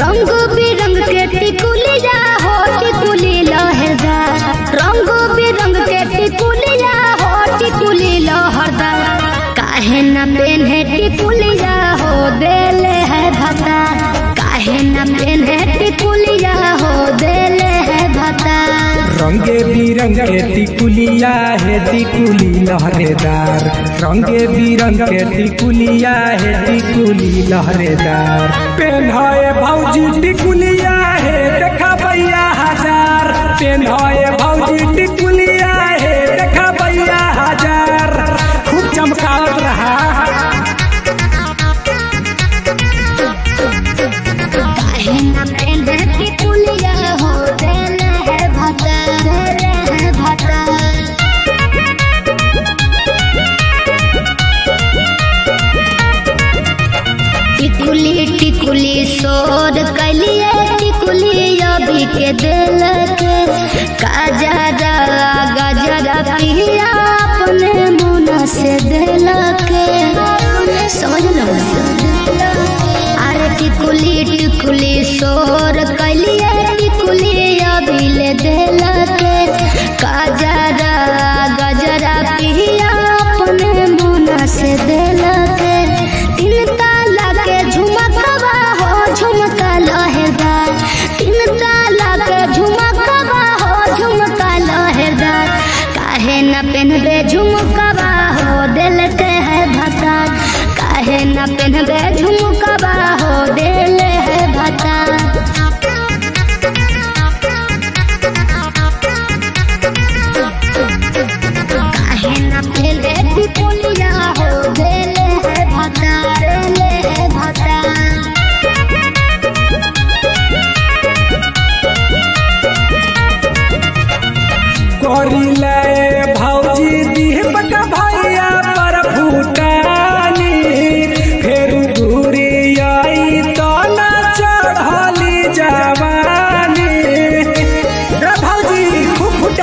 रंग बिरंग के टिकुलिया हो टिकुली लहरदार रंग बिरंग के टिकुलिया हो टिकुली लहरदार काहे न पेन्हे टिकुलिया हो, देले है भता। काहे न पेन्हे टिकुलिया हो, देले है भता। रंगे बिरंग के टिकुलिया है टिकुली लहरेदार रंगे बिरंग के टिकुलिया है टिकुली लहरेदार पेन्हाए भौजी टिकुलिया है, देखा भैया हज़ार। पेन्हाए भौजी टिकुलिया है, देखा भैया हज़ार। खूब चमकावत रहा। टिकुली टिकुली कलिए टिकुली अभी के। दिल के काजरा गजरा पिया अपने से दिल के। समझ लो अरे टिकुली टिकुली कलिए टिकुली अभी ले दिल के। काजरा गजरा पिया अपने से दिल काहे न पहनबे झुमकवा हो दिल के है भतार काहे न पहनबे झुमकवा हो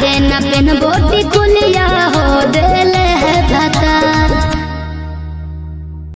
है न पेन बोटी कुलिया हो दे ले